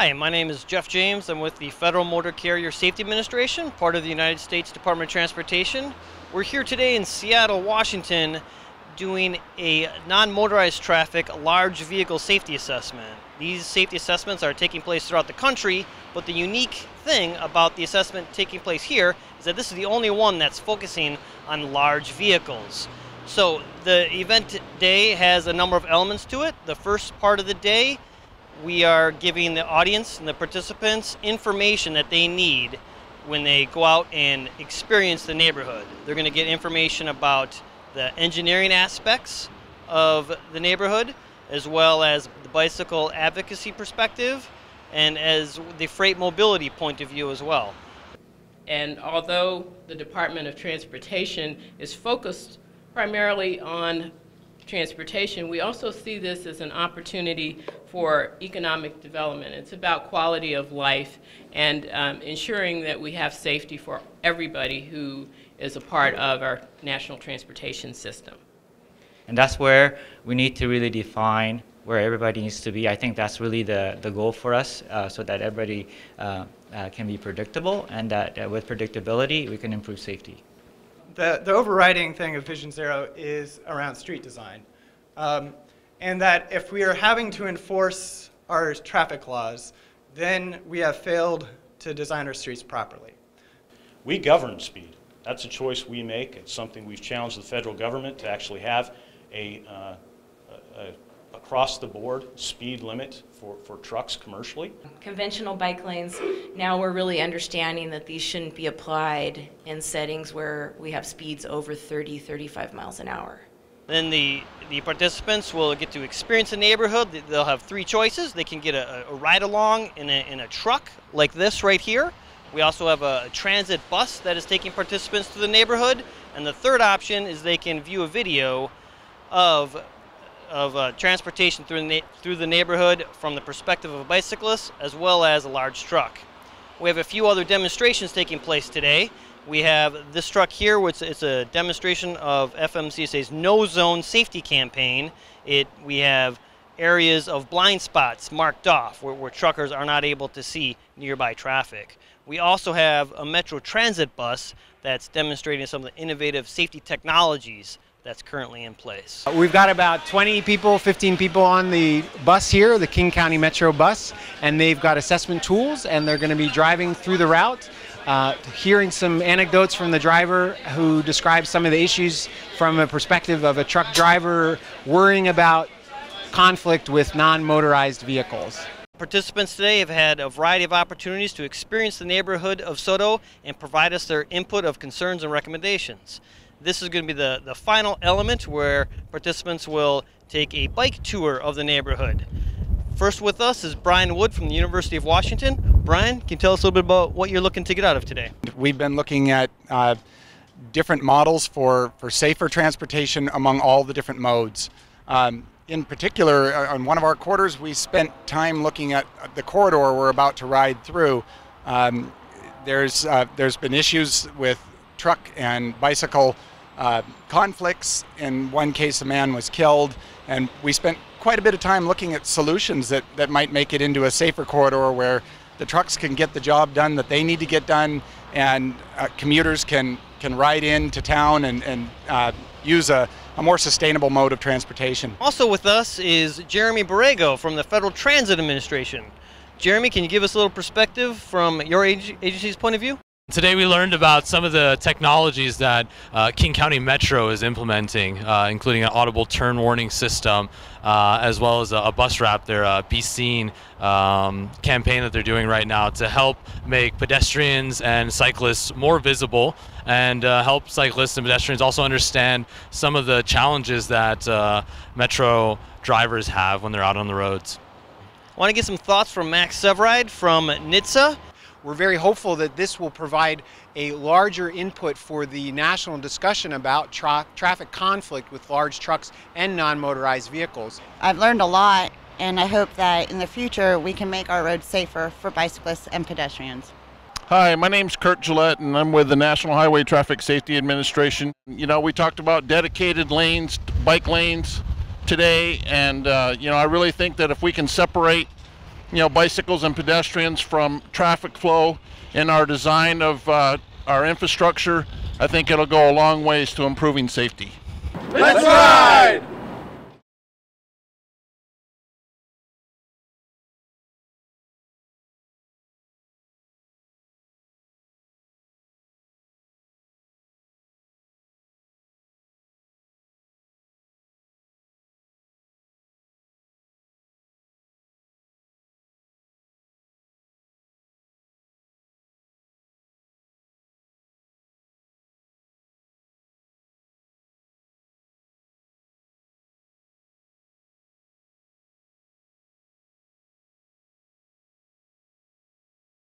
Hi, my name is Jeff James. I'm with the Federal Motor Carrier Safety Administration, part of the United States Department of Transportation. We're here today in Seattle, Washington, doing a non-motorized traffic large vehicle safety assessment. These safety assessments are taking place throughout the country, but the unique thing about the assessment taking place here is that this is the only one that's focusing on large vehicles. So the event day has a number of elements to it. The first part of the day, we are giving the audience and the participants information that they need when they go out and experience the neighborhood. They're going to get information about the engineering aspects of the neighborhood, as well as the bicycle advocacy perspective, and as the freight mobility point of view as well. And although the Department of Transportation is focused primarily on transportation, we also see this as an opportunity for economic development. It's about quality of life and um, ensuring that we have safety for everybody who is a part of our national transportation system. And that's where we need to really define where everybody needs to be. I think that's really the, the goal for us uh, so that everybody uh, uh, can be predictable and that uh, with predictability we can improve safety. The, the overriding thing of Vision Zero is around street design. Um, and that if we are having to enforce our traffic laws, then we have failed to design our streets properly. We govern speed. That's a choice we make. It's something we've challenged the federal government to actually have a, uh, a, a across the board speed limit for, for trucks commercially. Conventional bike lanes, now we're really understanding that these shouldn't be applied in settings where we have speeds over 30, 35 miles an hour. Then the, the participants will get to experience the neighborhood. They'll have three choices. They can get a, a ride along in a, in a truck like this right here. We also have a transit bus that is taking participants to the neighborhood. And the third option is they can view a video of, of uh, transportation through the, through the neighborhood from the perspective of a bicyclist as well as a large truck. We have a few other demonstrations taking place today. We have this truck here, which is a demonstration of FMCSA's No Zone Safety Campaign. It, we have areas of blind spots marked off where, where truckers are not able to see nearby traffic. We also have a Metro Transit bus that's demonstrating some of the innovative safety technologies that's currently in place. We've got about 20 people, 15 people on the bus here, the King County Metro bus, and they've got assessment tools and they're going to be driving through the route, uh, hearing some anecdotes from the driver who describes some of the issues from a perspective of a truck driver worrying about conflict with non-motorized vehicles. Participants today have had a variety of opportunities to experience the neighborhood of SODO and provide us their input of concerns and recommendations. This is going to be the, the final element where participants will take a bike tour of the neighborhood. First with us is Brian Wood from the University of Washington. Brian, can you tell us a little bit about what you're looking to get out of today? We've been looking at uh, different models for, for safer transportation among all the different modes. Um, in particular, uh, on one of our quarters, we spent time looking at the corridor we're about to ride through. Um, there's, uh, there's been issues with truck and bicycle uh, conflicts. In one case, a man was killed, and we spent quite a bit of time looking at solutions that, that might make it into a safer corridor where the trucks can get the job done that they need to get done, and uh, commuters can, can ride into town and, and uh, use a, a more sustainable mode of transportation. Also with us is Jeremy Borrego from the Federal Transit Administration. Jeremy, can you give us a little perspective from your agency's point of view? Today we learned about some of the technologies that uh, King County Metro is implementing, uh, including an audible turn warning system, uh, as well as a, a bus wrap, their uh, Be Seen um, campaign that they're doing right now to help make pedestrians and cyclists more visible and uh, help cyclists and pedestrians also understand some of the challenges that uh, Metro drivers have when they're out on the roads. I want to get some thoughts from Max Severide from NHTSA. We're very hopeful that this will provide a larger input for the national discussion about tra traffic conflict with large trucks and non-motorized vehicles. I've learned a lot and I hope that in the future we can make our roads safer for bicyclists and pedestrians. Hi, my name's Kurt Gillette, and I'm with the National Highway Traffic Safety Administration. You know, we talked about dedicated lanes, bike lanes today, and, uh, you know, I really think that if we can separate, you know, bicycles and pedestrians from traffic flow in our design of uh, our infrastructure, I think it'll go a long ways to improving safety. Let's ride!